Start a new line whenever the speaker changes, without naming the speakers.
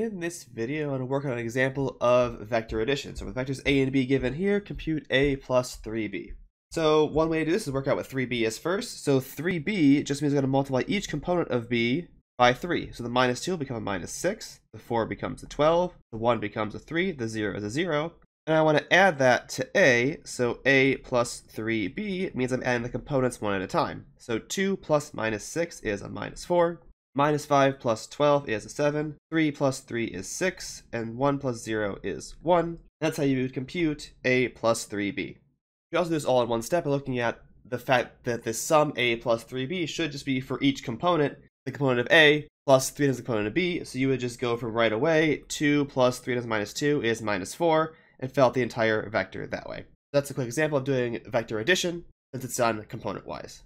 In this video, I'm going to work on an example of vector addition. So with vectors a and b given here, compute a plus 3b. So one way to do this is work out what 3b is first. So 3b just means I'm going to multiply each component of b by 3. So the minus 2 will become a minus 6, the 4 becomes a 12, the 1 becomes a 3, the 0 is a 0. And I want to add that to a, so a plus 3b means I'm adding the components one at a time. So 2 plus minus 6 is a minus 4, Minus 5 plus 12 is a 7, 3 plus 3 is 6, and 1 plus 0 is 1. That's how you would compute a plus 3b. You also do this all in one step by looking at the fact that the sum a plus 3b should just be for each component, the component of a plus 3 times the component of b, so you would just go from right away, 2 plus 3 times minus 2 is minus 4, and fill out the entire vector that way. That's a quick example of doing vector addition, since it's done component-wise.